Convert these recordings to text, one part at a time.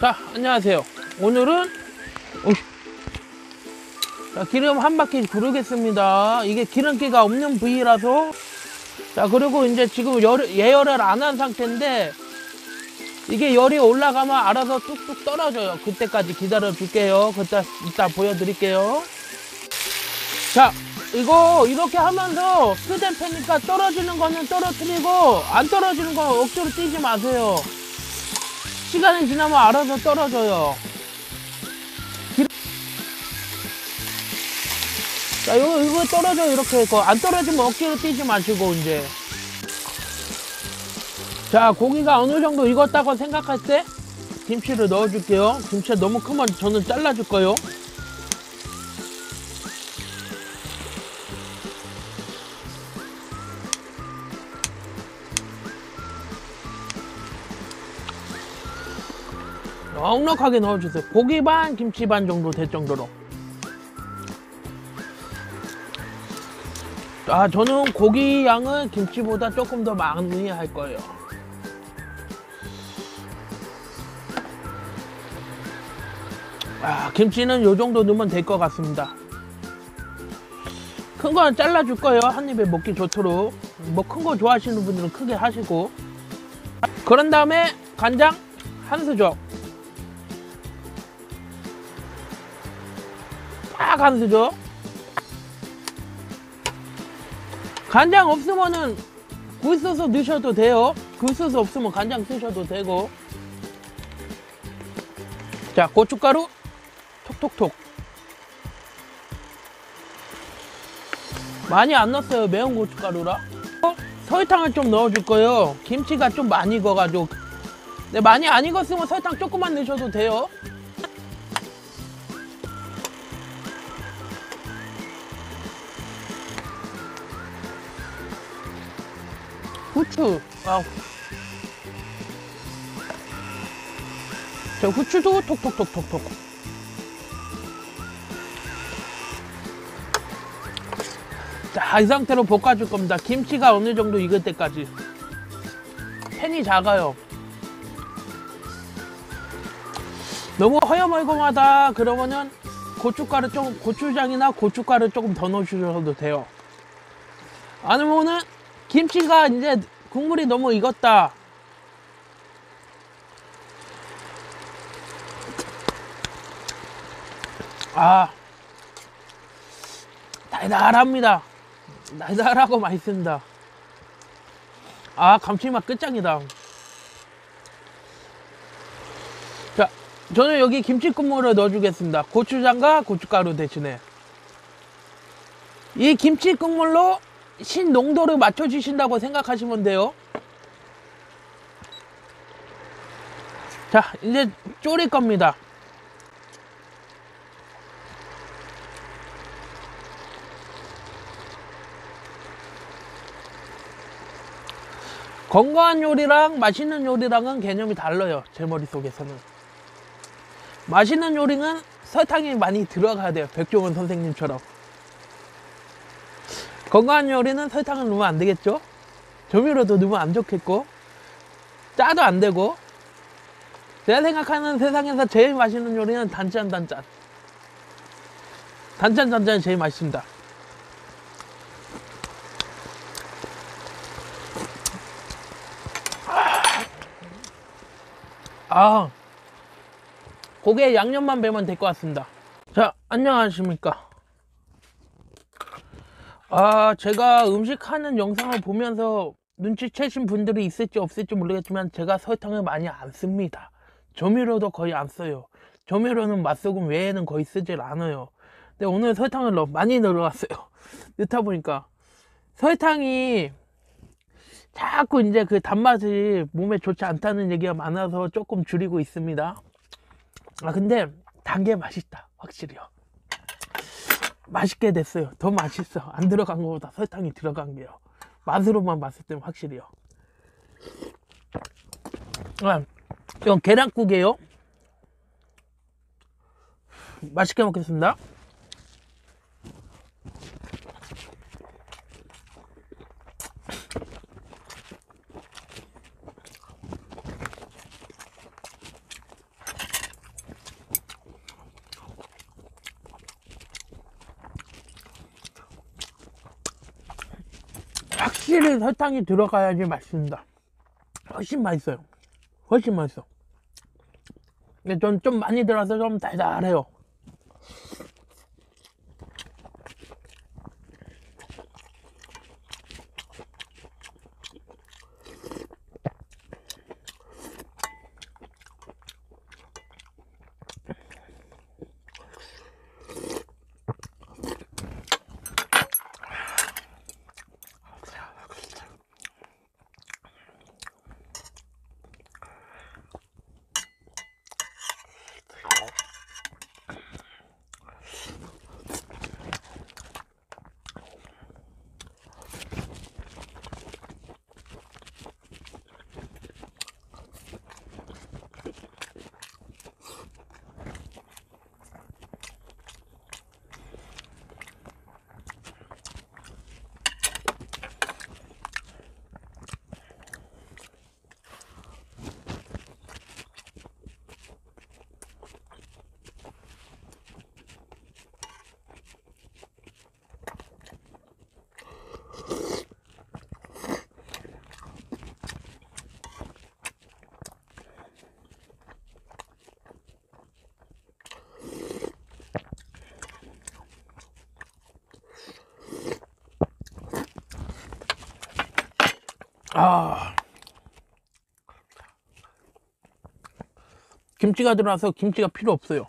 자, 안녕하세요. 오늘은. 자, 기름 한 바퀴 두르겠습니다. 이게 기름기가 없는 부위라서 자, 그리고 이제 지금 열, 예열을 안 한 상태인데 이게 열이 올라가면 알아서 뚝뚝 떨어져요. 그때까지 기다려 줄게요. 그때 이따 보여드릴게요. 자, 이거 이렇게 하면서 휴대폰이니까 떨어지는 거는 떨어뜨리고 안 떨어지는 거 억지로 뛰지 마세요. 시간이 지나면 알아서 떨어져요. 길- 자, 이거, 이거 떨어져, 이렇게. 이거 안 떨어지면 억지로 뛰지 마시고, 이제. 자, 고기가 어느 정도 익었다고 생각할 때, 김치를 넣어줄게요. 김치가 너무 크면 저는 잘라줄 거예요. 넉넉하게 넣어주세요. 고기 반, 김치 반 정도 될 정도로. 아, 저는 고기 양은 김치보다 조금 더 많이 할 거예요. 아, 김치는 요 정도 넣으면 될 것 같습니다. 큰건 잘라줄 거예요. 한 입에 먹기 좋도록. 뭐 큰 거 좋아하시는 분들은 크게 하시고. 그런 다음에 간장 한 수저. 수저. 간장 없으면은 굴소스 넣으셔도 돼요. 굴소스 없으면 간장 쓰셔도 되고. 자, 고춧가루 톡톡톡. 많이 안 넣었어요. 매운 고춧가루라. 어? 설탕을 좀 넣어줄 거예요. 김치가 좀 많이 익어가지고. 네, 많이 안 익었으면 설탕 조금만 넣으셔도 돼요. 후추. 아. 저 후추도 톡톡톡톡톡. 자, 이 상태로 볶아줄 겁니다. 김치가 어느 정도 익을 때까지. 팬이 작아요. 너무 허여멀건하다 그러면은 고춧가루 좀 고추장이나 고춧가루 조금 더 넣으셔도 돼요. 아니면은 김치가 이제 국물이 너무 익었다. 아, 달달합니다. 달달하고 맛있습니다. 아, 감칠맛 끝장이다. 자, 저는 여기 김치 국물을 넣어주겠습니다. 고추장과 고춧가루 대신에. 이 김치 국물로 신 농도를 맞춰주신다고 생각하시면 돼요. 자, 이제 졸일 겁니다. 건강한 요리랑 맛있는 요리랑은 개념이 달라요. 제 머릿속에서는. 맛있는 요리는 설탕이 많이 들어가야 돼요. 백종원 선생님처럼. 건강한 요리는 설탕을 넣으면 안 되겠죠? 조미료도 넣으면 안 좋겠고, 짜도 안 되고, 제가 생각하는 세상에서 제일 맛있는 요리는 단짠 단짠. 단짠 단짠이 제일 맛있습니다. 아, 고기에 양념만 배면 될 것 같습니다. 자, 안녕하십니까. 아, 제가 음식하는 영상을 보면서 눈치채신 분들이 있을지 없을지 모르겠지만 제가 설탕을 많이 안 씁니다. 조미료도 거의 안 써요. 조미료는 맛소금 외에는 거의 쓰질 않아요. 근데 오늘 설탕을 너무 많이 넣어갔어요. 넣다 보니까 설탕이 자꾸 이제 그 단맛이 몸에 좋지 않다는 얘기가 많아서 조금 줄이고 있습니다. 아, 근데 단 게 맛있다. 확실히요. 맛있게 됐어요. 더 맛있어. 안 들어간 것보다 설탕이 들어간 게요. 맛으로만 봤을 때는 확실히요. 아, 이건 계란국이에요. 맛있게 먹겠습니다. 확실히 설탕이 들어가야지 맛있습니다. 훨씬 맛있어요. 훨씬 맛있어. 근데 전 좀 많이 들어서 좀 달달해요. 아. 김치가 들어와서 김치가 필요 없어요.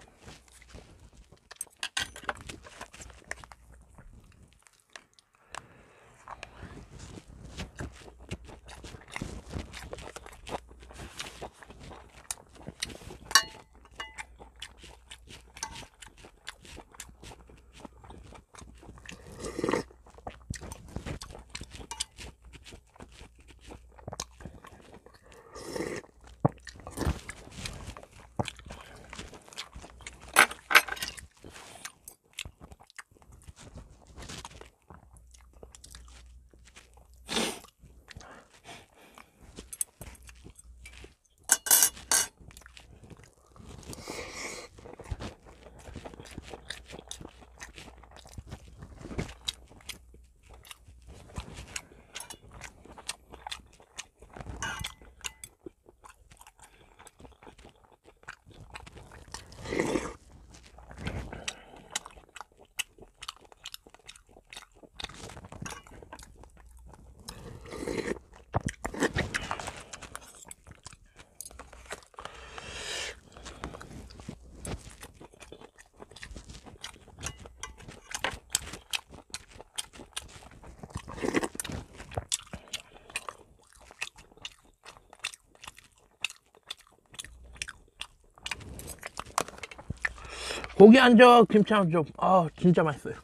고기 한 점, 김치 한 점. 아, 진짜 맛있어요.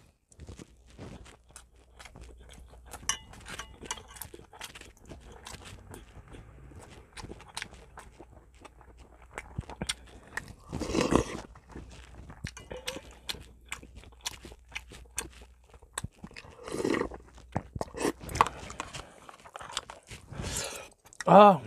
아,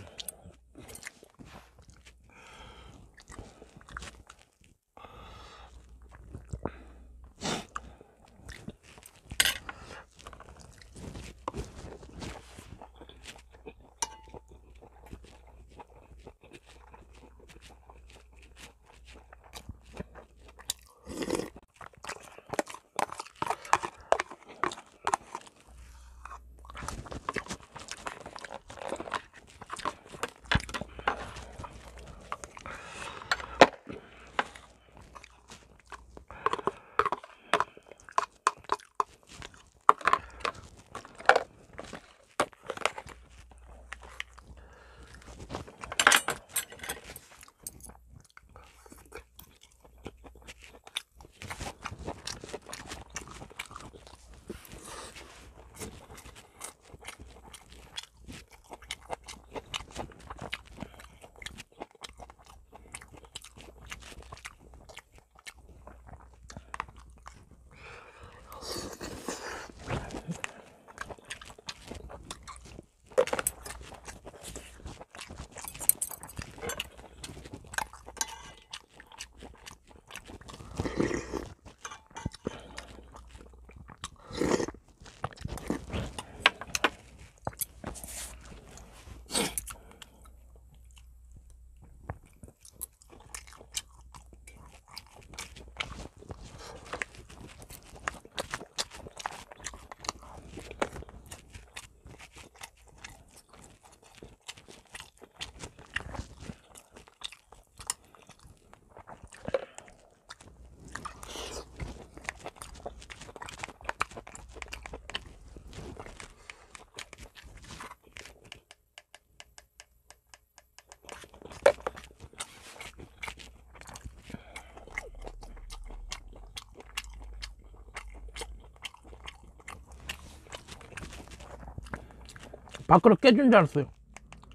밥그릇 깨진 줄 알았어요.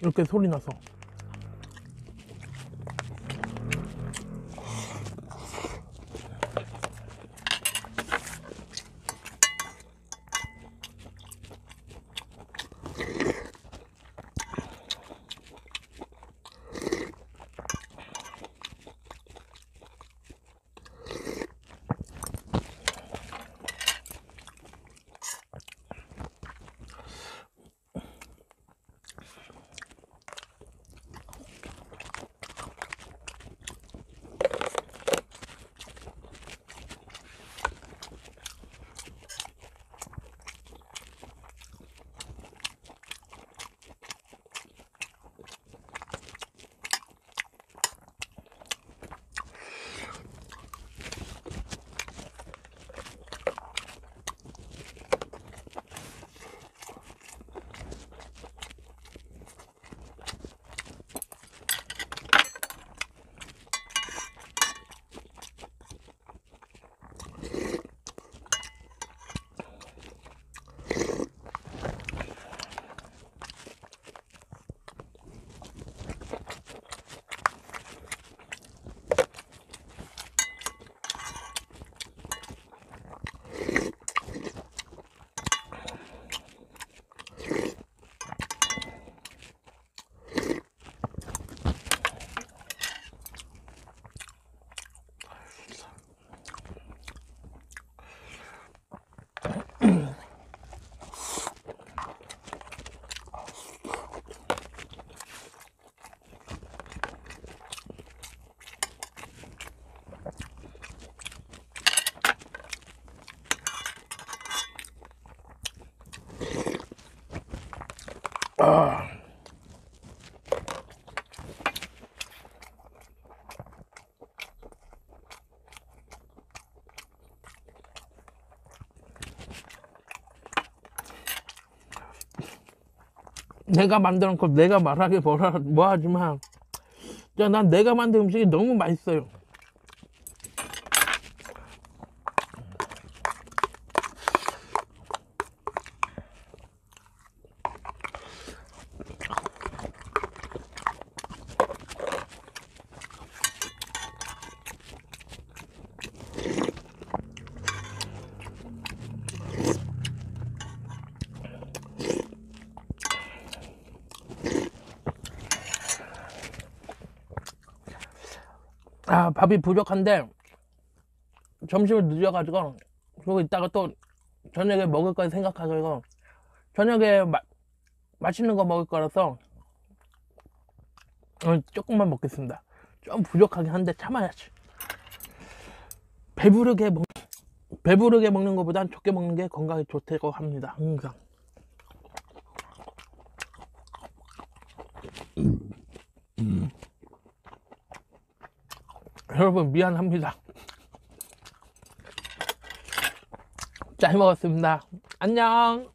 이렇게 소리 나서. 내가 거 내가 뭐라 뭐하지만 야, 난 내가 만든 음식이 너무 맛있어요. 아 밥이 부족한데 점심을 늦어가지고 그리고 이따가 또 저녁에 먹을 거 생각하고 저녁에 마, 맛있는 거 먹을 거라서 어, 조금만 먹겠습니다. 좀 부족하긴 한데 참아야지. 배부르게 먹 배부르게 먹는 것보단 적게 먹는 게 건강에 좋다고 합니다. 항상. 여러분 미안합니다. 잘 먹었습니다. 안녕.